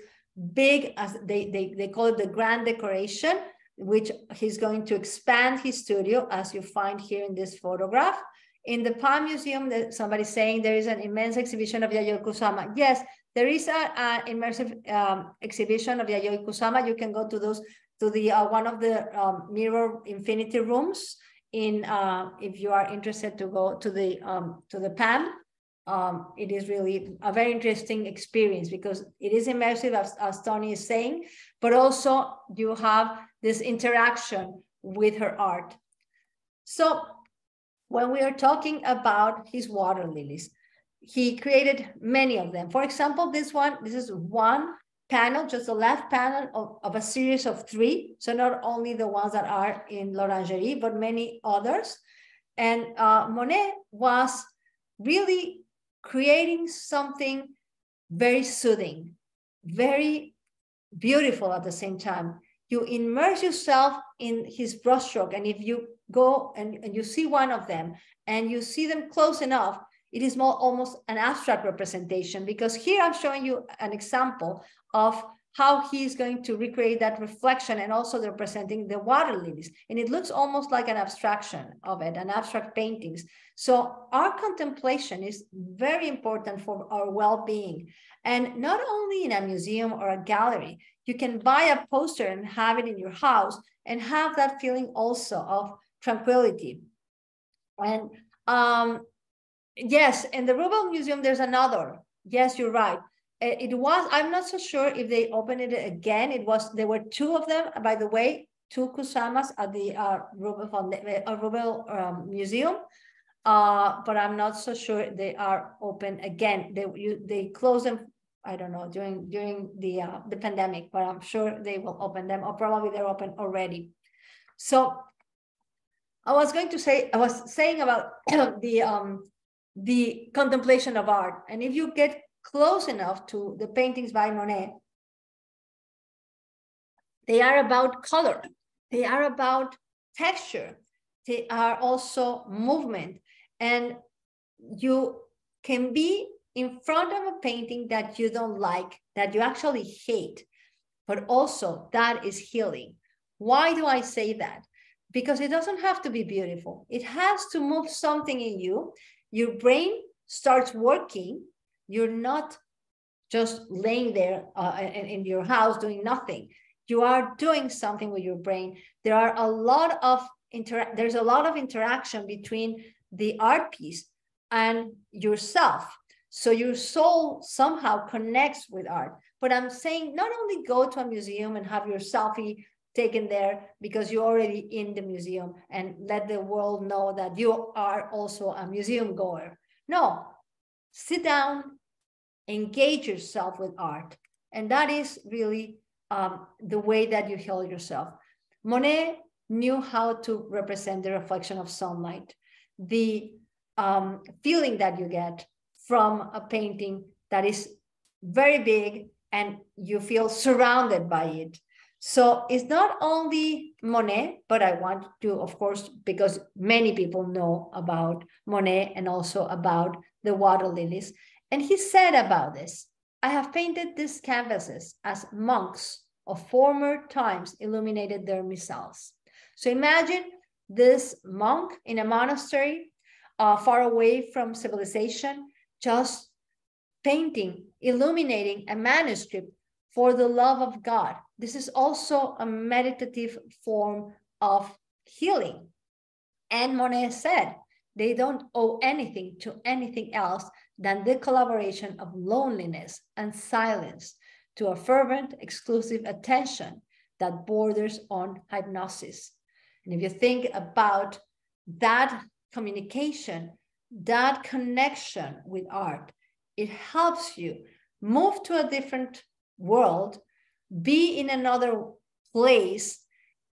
big, as they, they, they call it the grand decoration, which he's going to expand his studio, as you find here in this photograph. In the Palm Museum, somebody's saying there is an immense exhibition of Yayoi Kusama. Yes, there is an immersive um, exhibition of Yayoi Kusama. You can go to those to the uh, one of the um, mirror infinity rooms. In uh, if you are interested to go to the um, to the PAM, um, it is really a very interesting experience because it is immersive, as, as Tony is saying, but also you have this interaction with her art. So when we are talking about his water lilies, he created many of them. For example, this one, this is one panel, just the left panel of, of a series of three. So not only the ones that are in L'Orangerie, but many others. And uh, Monet was really creating something very soothing, very beautiful at the same time you immerse yourself in his brushstroke. And if you go and, and you see one of them and you see them close enough, it is more almost an abstract representation because here I'm showing you an example of how he's going to recreate that reflection and also representing the water lilies. And it looks almost like an abstraction of it, an abstract paintings. So our contemplation is very important for our well-being. And not only in a museum or a gallery, you can buy a poster and have it in your house and have that feeling also of tranquility. And um, yes, in the Rubell Museum, there's another. Yes, you're right. It was, I'm not so sure if they opened it again. It was, there were two of them, by the way, two Kusamas at the uh, Rubell, uh, Rubell um, Museum. Uh, but I'm not so sure they are open again. They you, they closed them I don't know during during the uh, the pandemic, but I'm sure they will open them, or probably they're open already. So I was going to say I was saying about the um the contemplation of art, and if you get close enough to the paintings by Monet, they are about color, they are about texture, they are also movement, and you can be in front of a painting that you don't like, that you actually hate, but also that is healing. Why do I say that? Because it doesn't have to be beautiful. It has to move something in you. Your brain starts working. You're not just laying there uh, in, in your house doing nothing. You are doing something with your brain. There are a lot of inter- there's a lot of interaction between the art piece and yourself So your soul somehow connects with art. But I'm saying not only go to a museum and have your selfie taken there because you're already in the museum and let the world know that you are also a museum goer. No, sit down, engage yourself with art. And that is really um, the way that you heal yourself. Monet knew how to represent the reflection of sunlight, the um, feeling that you get from a painting that is very big and you feel surrounded by it. So it's not only Monet, but I want to, of course, because many people know about Monet and also about the water lilies. And he said about this, I have painted these canvases as monks of former times illuminated their missals. So imagine this monk in a monastery uh, far away from civilization, just painting, illuminating a manuscript for the love of God. This is also a meditative form of healing. And Monet said, they don't owe anything to anything else than the collaboration of loneliness and silence to a fervent, exclusive attention that borders on hypnosis. And if you think about that communication, that connection with art, it helps you move to a different world, be in another place,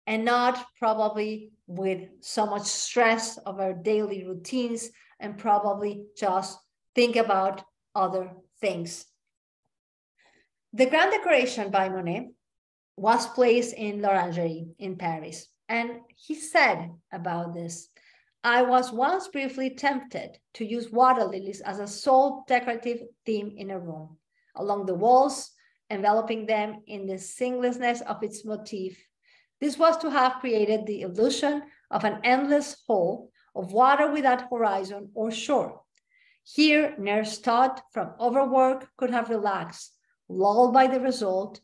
and not probably with so much stress of our daily routines, and probably just think about other things. The Grand Decoration by Monet was placed in l'Orangerie in Paris. And he said about this, I was once briefly tempted to use water lilies as a sole decorative theme in a room. Along the walls, enveloping them in the seamlessness of its motif. This was to have created the illusion of an endless whole of water without horizon or shore. Here, Nares thought from overwork could have relaxed, lulled by the result,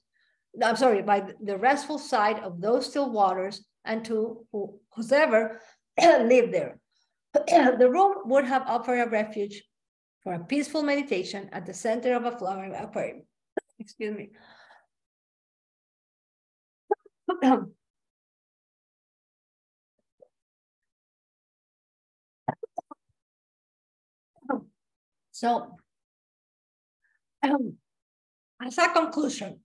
I'm sorry, by the restful sight of those still waters and to whoever lived there. the room would have offered a refuge for a peaceful meditation at the center of a flowering aquarium excuse me. so, um, as a conclusion,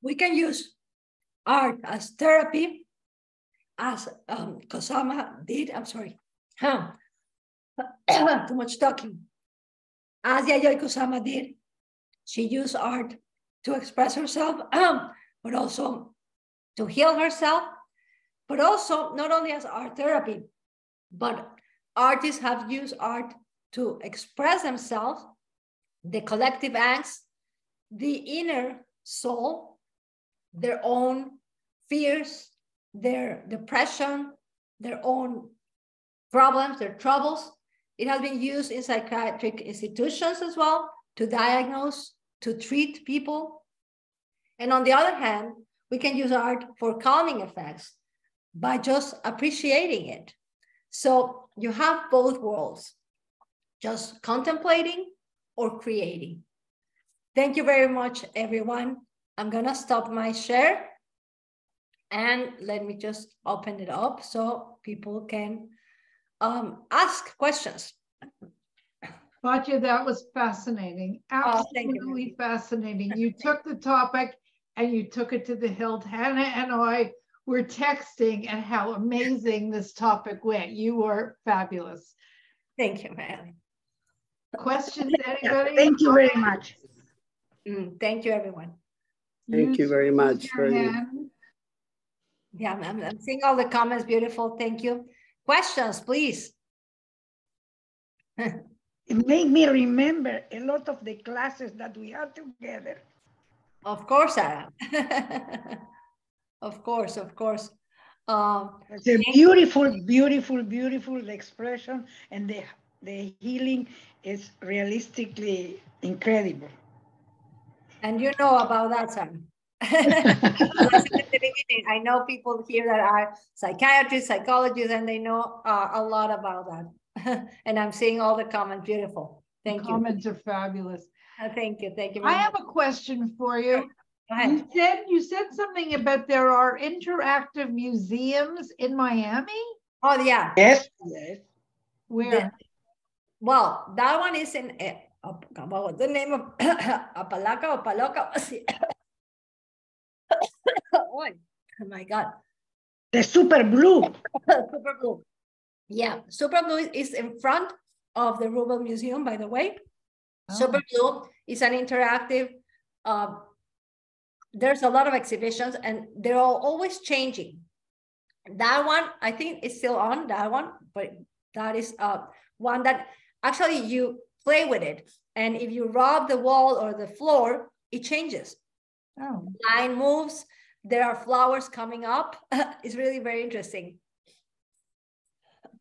we can use art as therapy, as um, Kusama did. I'm sorry. Huh. Too much talking. As Yayoi Kusama did she used art to express herself, um, but also to heal herself, but also not only as art therapy, but artists have used art to express themselves, the collective angst, the inner soul, their own fears, their depression, their own problems, their troubles. It has been used in psychiatric institutions as well to diagnose to treat people. And on the other hand, we can use art for calming effects by just appreciating it. So you have both worlds, just contemplating or creating. Thank you very much, everyone. I'm gonna stop my share and let me just open it up so people can um, ask questions. Batia, that was fascinating. Oh, you. Absolutely fascinating. You took the topic and you took it to the hilt. Hannah and I were texting and how amazing this topic went. You were fabulous. Thank you, Mary. Questions, anybody? Thank you very much. Mm, thank you, everyone. Thank you very much your for you. hand. Yeah, I'm, I'm seeing all the comments. Beautiful. Thank you. Questions, please. It made me remember a lot of the classes that we had together. Of course, Sarah. of course, of course. Um, It's a beautiful, beautiful, beautiful expression, and the the healing is realistically incredible. and you know about that, Sam. As I said at the beginning, I know people here that are psychiatrists, psychologists, and they know uh, a lot about that. and I'm seeing all the comments. Beautiful. Thank you. Comments are fabulous. Uh, Thank you. Thank you. I very have a question for you. Go ahead. You said, you said something about there are interactive museums in Miami? Oh, yeah. Yes, yes. Where? Well, that one is in, uh, Ap- what was the name of Apalaca or Paloca? oh my God. The Superblue. Superblue. Yeah, Superblue is in front of the Rubell Museum, by the way. Super Blue is an interactive, uh, there's a lot of exhibitions and they're all always changing. That one, I think is still on, that one, but that is uh, one that actually you play with it. And if you rub the wall or the floor, it changes. Oh, Line moves, there are flowers coming up. it's really very interesting.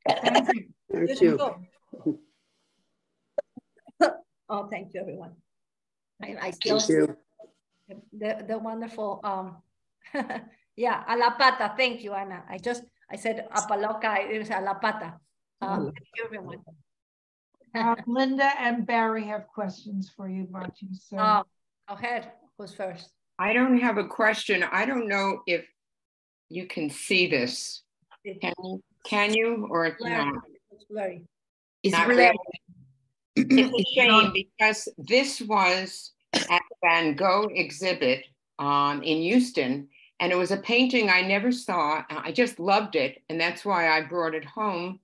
thank you. Thank you. Oh, thank you, everyone. I, I still Thank you. the, the wonderful, um, yeah, a la pata. Thank you, Anna. I just, I said apaloca, it was a la pata. Uh, thank you, everyone. Uh, Linda and Barry have questions for you about you, so. Uh, go ahead. Who's first? I don't have a question. I don't know if you can see this. Can you, can you or Larry. not? It's Larry. Not really. It's a shame because this was at the Van Gogh exhibit um, in Houston, and it was a painting I never saw. I just loved it, and that's why I brought it home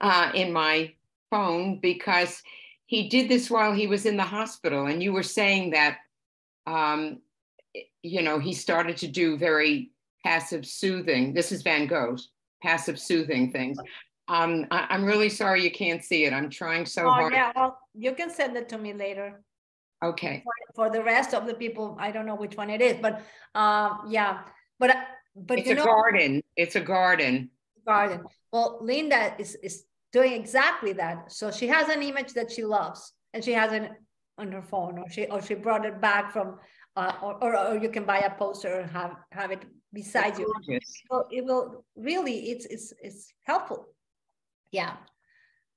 uh, in my phone because he did this while he was in the hospital, and you were saying that, um, you know, he started to do very passive soothing. This is Van Gogh's passive soothing things. Um, I, I'm really sorry you can't see it. I'm trying so Oh, hard. yeah, well, you can send it to me later. Okay. For the rest of the people, I don't know which one it is, but, um, yeah, but, uh, but It's you a know. garden. It's a garden. garden. Well, Linda is, is doing exactly that. So she has an image that she loves and she has it on her phone or she, or she brought it back from, uh, or, or, or you can buy a poster and have, have it beside you. Gorgeous. So it will really, it's, it's, it's helpful. Yeah.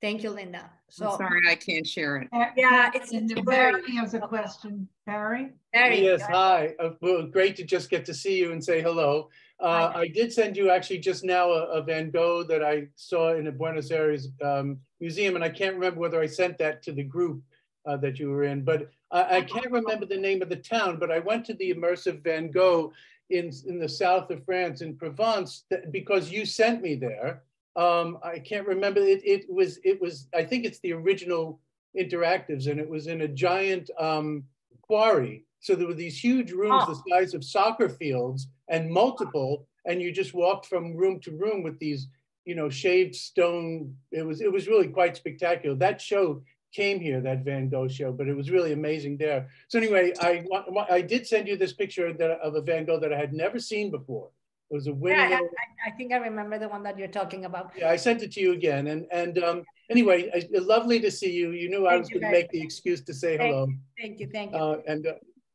Thank you, Linda. I'm So sorry I can't share it. Uh, Yeah, it's- and it's Barry very- has a question. Barry? very. Yes, hi. Uh, Well, great to just get to see you and say hello. Uh, I did send you actually just now a, a Van Gogh that I saw in the Buenos Aires um, museum, and I can't remember whether I sent that to the group uh, that you were in, but I, I can't remember the name of the town, but I went to the immersive Van Gogh in, in the south of France, in Provence, that- because you sent me there. Um, I can't remember, it, it was, it was, I think it's the original interactives, and it was in a giant um, quarry. So there were these huge rooms the size of soccer fields and multiple, and you just walked from room to room with these, you know, shaved stone. It was it was really quite spectacular. That show came here, that Van Gogh show, but it was really amazing there. So anyway, I I did send you this picture that, of a Van Gogh that I had never seen before. It was a winning. Yeah, I, I- think I remember the one that you're talking about. yeah, I sent it to you again, and and um, anyway, I- lovely to see you. You knew I was going to make the excuse to say Thank hello. Thank you, thank you. Uh, and uh,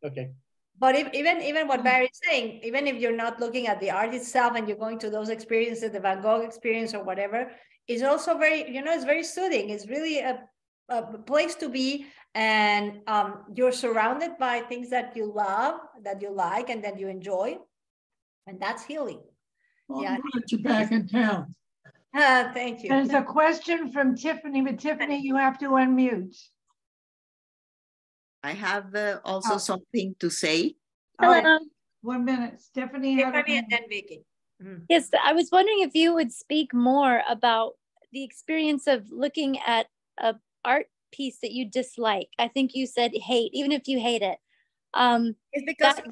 okay. But if, even even what Barry's saying, even if you're not looking at the art itself and you're going to those experiences, the Van Gogh experience or whatever, is also very, you know, it's very soothing. It's really a, a place to be, and um, you're surrounded by things that you love, that you like, and that you enjoy, and that's healing. Yeah. glad you're back in town. Ah, thank you. There's a question from Tiffany, but Tiffany, you have to unmute. I have uh, also Oh. something to say. All right, Hello. One minute. Stephanie. had a Tiffany and hand. then Vicky. Mhm. Yes, I was wondering if you would speak more about the experience of looking at a art piece that you dislike. I think you said hate, even if you hate it. Um, It's because, That-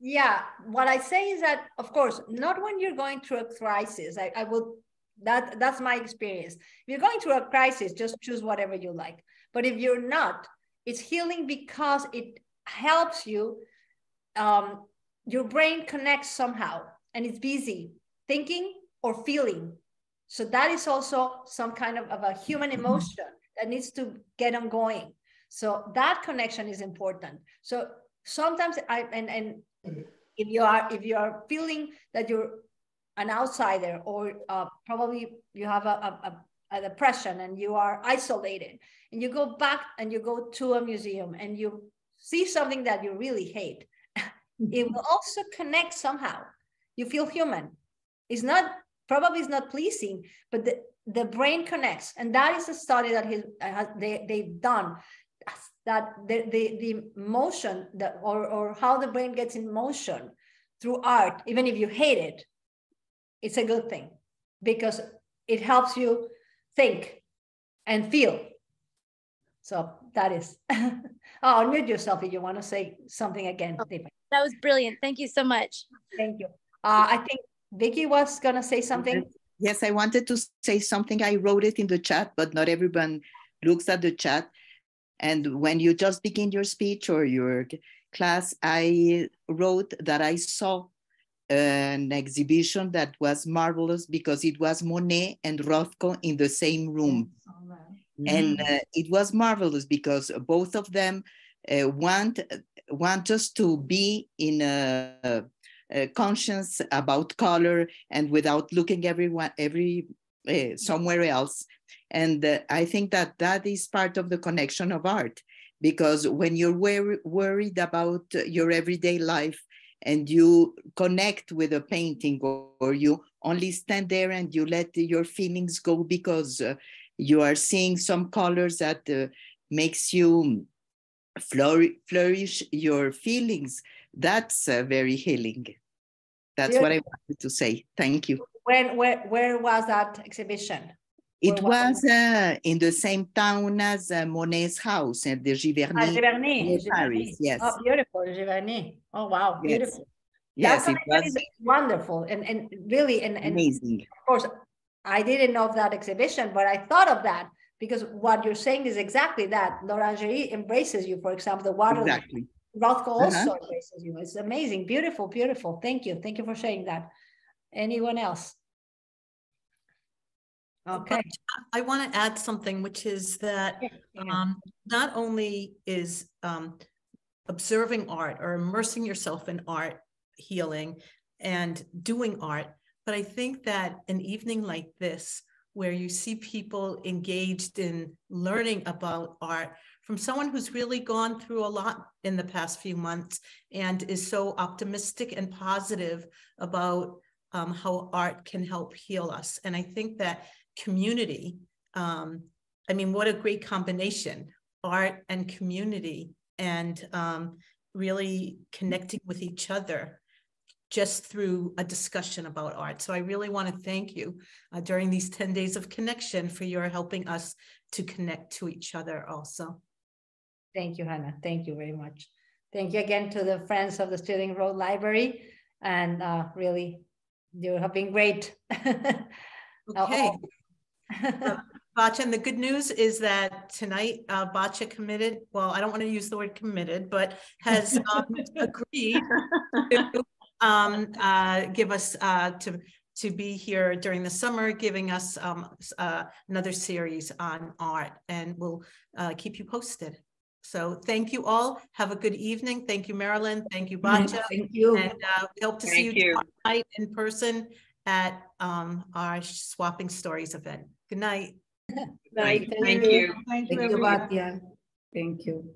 yeah, what I say is that, of course, not when you're going through a crisis. I, I will, that that's my experience. If you're going through a crisis, just choose whatever you like. But if you're not, it's healing because it helps you. Um, your brain connects somehow and it's busy thinking or feeling. So that is also some kind of, of a human emotion that needs to get on going. So that connection is important. So sometimes I and and if you are if you are feeling that you're an outsider or uh, probably you have a, a, a a depression and you are isolated and you go back and you go to a museum and you see something that you really hate, it will also connect somehow. You feel human. It's not probably it's not pleasing, but the, the brain connects. And that is a study that he, uh, they, they've done that the, the, the motion that, or, or how the brain gets in motion through art, even if you hate it, it's a good thing because it helps you think and feel. So that is, oh, unmute yourself if you want to say something again. Oh, that was brilliant. Thank you so much. Thank you. Uh, I think Vicky was going to say something. Yes, I wanted to say something. I wrote it in the chat, but not everyone looks at the chat. And when you just begin your speech or your class, I wrote that I saw an exhibition that was marvelous because it was Monet and Rothko in the same room. And uh, it was marvelous because both of them uh, want, want us to be in a, a conscience about color and without looking everyone every uh, somewhere else. And uh, i think that that is part of the connection of art because when you're wor- worried about your everyday life and you connect with a painting or, or, you only stand there and you let your feelings go because uh, you are seeing some colors that uh, makes you flourish your feelings that's uh, very healing that's what i wanted to say thank you when where, where was that exhibition it was uh, in the same town as uh, Monet's house at the Giverny. Ah, Giverny, Paris, yes. Oh, beautiful, Giverny. Oh, wow, beautiful. Yes, yes it was wonderful and, and really and, and amazing. Of course, I didn't know of that exhibition, but I thought of that because what you're saying is exactly that. L'Orangerie embraces you, for example, the water. Exactly. Rothko also uh -huh. embraces you. It's amazing, beautiful, beautiful. Thank you. Thank you for sharing that. Anyone else? Okay. I want to add something, which is that yeah, yeah. Um, not only is um, observing art or immersing yourself in art healing and doing art, but I think that an evening like this, where you see people engaged in learning about art from someone who's really gone through a lot in the past few months and is so optimistic and positive about um, how art can help heal us. And I think that community. Um, I mean, what a great combination art and community, and um, really connecting with each other just through a discussion about art. So I really want to thank you uh, during these 10 days of connection for your helping us to connect to each other also. Thank you, Hannah. Thank you very much. Thank you again to the Friends of the Stirling Road Library. And uh, really, you have been great. okay. uh, Batia, and the good news is that tonight, uh, Batia committed, well, I don't want to use the word committed, but has um, agreed to um, uh, give us uh, to to be here during the summer, giving us um, uh, another series on art, and we'll uh, keep you posted. So thank you all. Have a good evening. Thank you, Marilyn. Thank you, Batia. Thank you. And uh, we hope to thank see you, you. tonight in person at um, our Swapping Stories event. Good night. Good night. Thank you. Thank Thank you, you, everyone. Batia. Thank you.